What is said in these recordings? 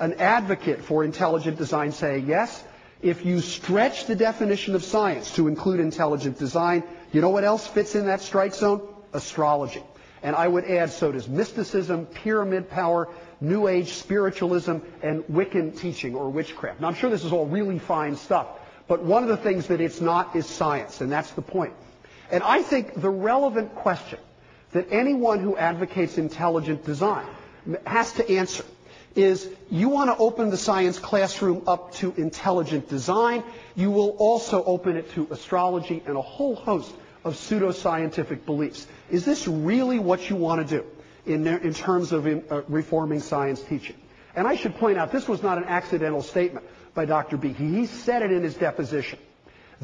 an advocate for intelligent design say, yes, if you stretch the definition of science to include intelligent design, you know what else fits in that strike zone? Astrology. And I would add, so does mysticism, pyramid power, New Age spiritualism, and Wiccan teaching or witchcraft. Now, I'm sure this is all really fine stuff, but one of the things that it's not is science, and that's the point. And I think the relevant question that anyone who advocates intelligent design has to answer is you want to open the science classroom up to intelligent design. You will also open it to astrology and a whole host of pseudoscientific beliefs. Is this really what you want to do in, in terms of in, uh, reforming science teaching? And I should point out, this was not an accidental statement by Dr. Behe. He said it in his deposition.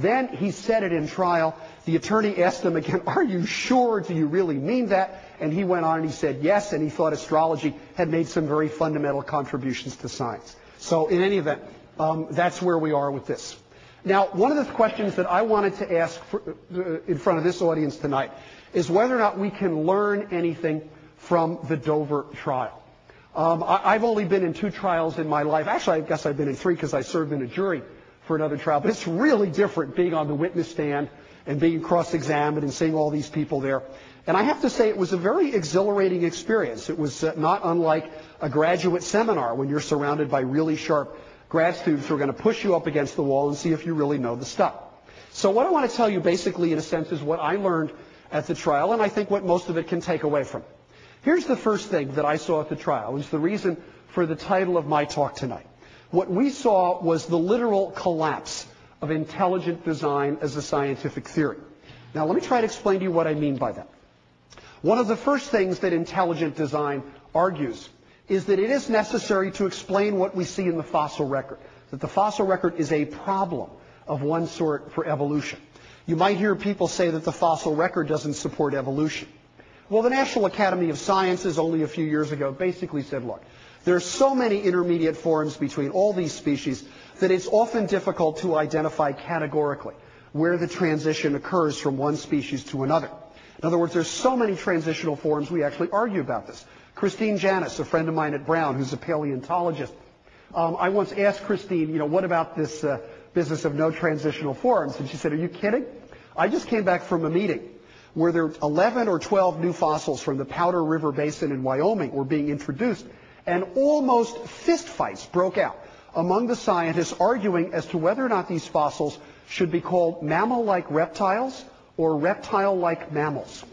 Then he said it in trial. The attorney asked him again, are you sure? Do you really mean that? And he went on and he said yes, and he thought astrology had made some very fundamental contributions to science. So in any event, um, that's where we are with this. Now, one of the questions that I wanted to ask for, uh, in front of this audience tonight is whether or not we can learn anything from the Dover trial. Um, I, have only been in two trials in my life. Actually, I guess I've been in three because I served in a jury for another trial. But it's really different being on the witness stand and being cross-examined and seeing all these people there. And I have to say it was a very exhilarating experience. It was uh, not unlike a graduate seminar when you're surrounded by really sharp grad students who are going to push you up against the wall and see if you really know the stuff. So what I want to tell you basically in a sense is what I learned at the trial and I think what most of it can take away from. Here's the first thing that I saw at the trial. It's the reason for the title of my talk tonight. What we saw was the literal collapse of intelligent design as a scientific theory. Now, let me try to explain to you what I mean by that. One of the first things that intelligent design argues is that it is necessary to explain what we see in the fossil record, that the fossil record is a problem of one sort for evolution. You might hear people say that the fossil record doesn't support evolution. Well, the National Academy of Sciences only a few years ago basically said, look, there are so many intermediate forms between all these species that it's often difficult to identify categorically where the transition occurs from one species to another. In other words, there's so many transitional forms, we actually argue about this. Christine Janis, a friend of mine at Brown, who's a paleontologist, um, I once asked Christine, you know, what about this uh, business of no transitional forms? And she said, are you kidding? I just came back from a meeting where there 11 or 12 new fossils from the Powder River Basin in Wyoming were being introduced and almost fistfights broke out among the scientists arguing as to whether or not these fossils should be called mammal-like reptiles or reptile-like mammals.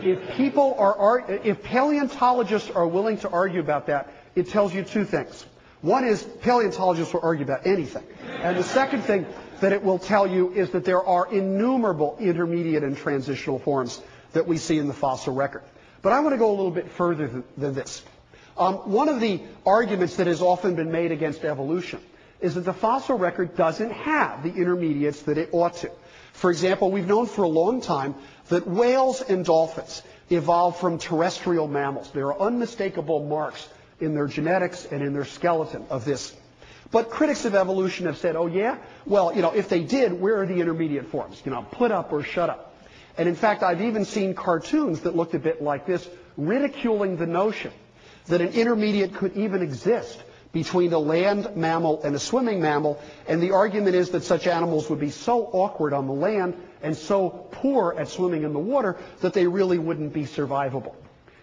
If people are, if paleontologists are willing to argue about that, it tells you two things. One is paleontologists will argue about anything. And the second thing that it will tell you is that there are innumerable intermediate and transitional forms that we see in the fossil record. But I want to go a little bit further than this. Um, one of the arguments that has often been made against evolution is that the fossil record doesn't have the intermediates that it ought to. For example, we've known for a long time that whales and dolphins evolved from terrestrial mammals. There are unmistakable marks in their genetics and in their skeleton of this. But critics of evolution have said, oh yeah? Well, you know, if they did, where are the intermediate forms? You know, put up or shut up. And in fact, I've even seen cartoons that looked a bit like this, ridiculing the notion that an intermediate could even exist between a land mammal and a swimming mammal, and the argument is that such animals would be so awkward on the land and so poor at swimming in the water that they really wouldn't be survivable.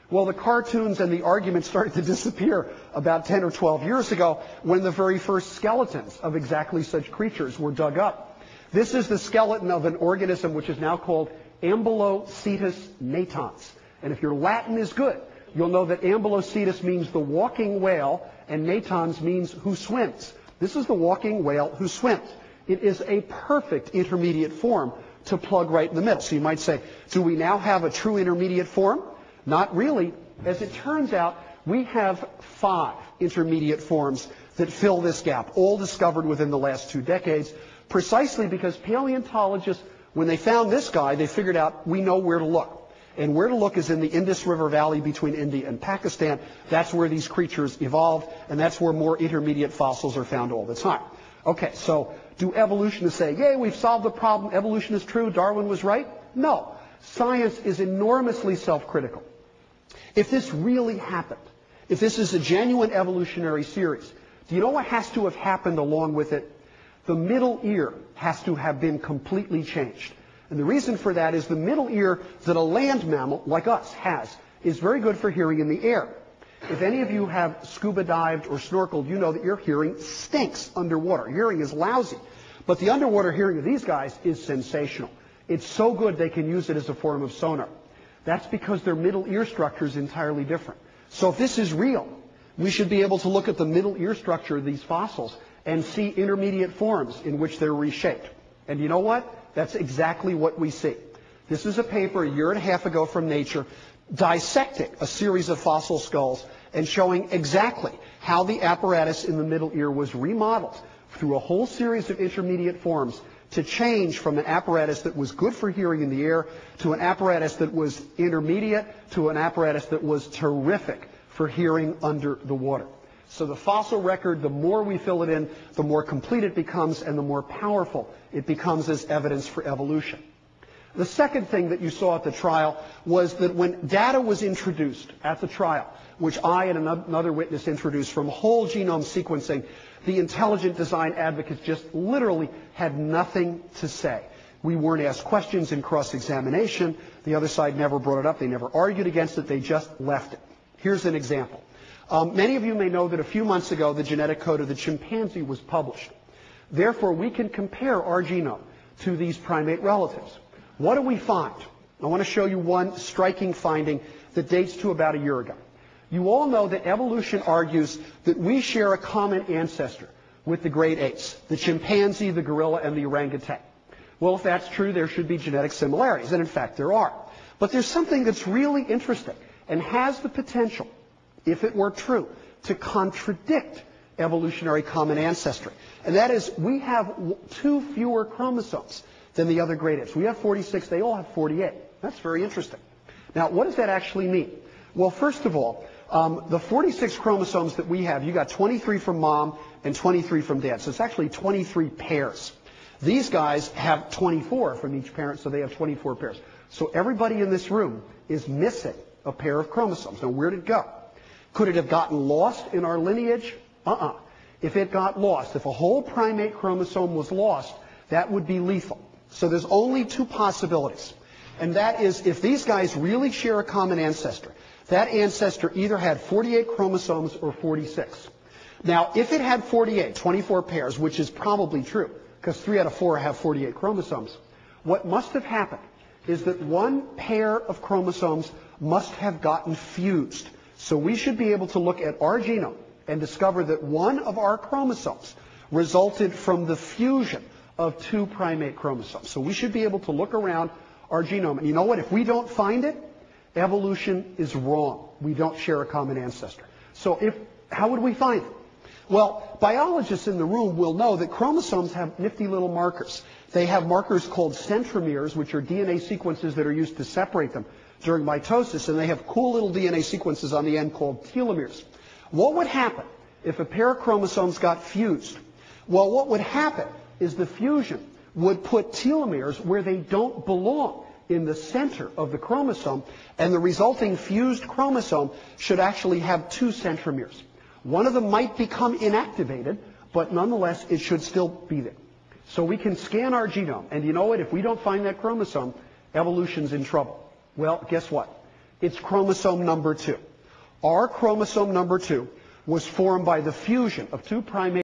Well, the cartoons and the arguments started to disappear about 10 or 12 years ago when the very first skeletons of exactly such creatures were dug up. This is the skeleton of an organism which is now called Ambulocetus natans. And if your Latin is good, you'll know that ambulocetus means the walking whale and natans means who swims. This is the walking whale who swims. It is a perfect intermediate form to plug right in the middle. So you might say, do we now have a true intermediate form? Not really. As it turns out, we have five intermediate forms that fill this gap, all discovered within the last two decades, precisely because paleontologists, when they found this guy, they figured out we know where to look. And where to look is in the Indus River Valley between India and Pakistan. That's where these creatures evolved, and that's where more intermediate fossils are found all the time. Okay, so do evolutionists say, yay, we've solved the problem, evolution is true, Darwin was right? No. Science is enormously self-critical. If this really happened, if this is a genuine evolutionary series, Do you know what has to have happened along with it? The middle ear has to have been completely changed. And the reason for that is the middle ear that a land mammal like us has is very good for hearing in the air. If any of you have scuba dived or snorkeled, you know that your hearing stinks underwater. Hearing is lousy. But the underwater hearing of these guys is sensational. It's so good they can use it as a form of sonar. That's because their middle ear structure is entirely different. So if this is real, we should be able to look at the middle ear structure of these fossils and see intermediate forms in which they're reshaped. And you know what? That's exactly what we see. This is a paper a year and a half ago from Nature dissecting a series of fossil skulls and showing exactly how the apparatus in the middle ear was remodeled through a whole series of intermediate forms to change from an apparatus that was good for hearing in the air to an apparatus that was intermediate to an apparatus that was terrific for hearing under the water. So the fossil record, the more we fill it in, the more complete it becomes and the more powerful it becomes as evidence for evolution. The second thing that you saw at the trial was that when data was introduced at the trial, which I and another witness introduced from whole genome sequencing, the intelligent design advocates just literally had nothing to say. We weren't asked questions in cross-examination. The other side never brought it up. They never argued against it. They just left it. Here's an example. Um, many of you may know that a few months ago, the genetic code of the chimpanzee was published. Therefore, we can compare our genome to these primate relatives. What do we find? I want to show you one striking finding that dates to about a year ago. You all know that evolution argues that we share a common ancestor with the great apes, the chimpanzee, the gorilla, and the orangutan. Well, if that's true, there should be genetic similarities, and in fact there are. But there's something that's really interesting and has the potential, if it were true, to contradict evolutionary common ancestry. And that is, we have two fewer chromosomes than the other great apes. We have 46, they all have 48. That's very interesting. Now, what does that actually mean? Well, first of all, um, the 46 chromosomes that we have, you got 23 from mom and 23 from dad. So it's actually 23 pairs. These guys have 24 from each parent, so they have 24 pairs. So everybody in this room is missing a pair of chromosomes. Now, where did it go? Could it have gotten lost in our lineage? Uh-uh. If it got lost, if a whole primate chromosome was lost, that would be lethal. So there's only two possibilities. And that is if these guys really share a common ancestor, that ancestor either had 48 chromosomes or 46. Now, if it had 48, 24 pairs, which is probably true, because three out of four have 48 chromosomes, what must have happened is that one pair of chromosomes must have gotten fused. So we should be able to look at our genome and discover that one of our chromosomes resulted from the fusion of two primate chromosomes. So we should be able to look around our genome. And you know what? If we don't find it, evolution is wrong. We don't share a common ancestor. So if, how would we find it? Well, biologists in the room will know that chromosomes have nifty little markers. They have markers called centromeres, which are DNA sequences that are used to separate them during mitosis, and they have cool little DNA sequences on the end called telomeres. What would happen if a pair of chromosomes got fused? Well, what would happen is the fusion would put telomeres where they don't belong in the center of the chromosome, and the resulting fused chromosome should actually have two centromeres. One of them might become inactivated, but nonetheless, it should still be there. So we can scan our genome, and you know what? If we don't find that chromosome, evolution's in trouble. Well, guess what? It's chromosome number two. Our chromosome number two was formed by the fusion of two primate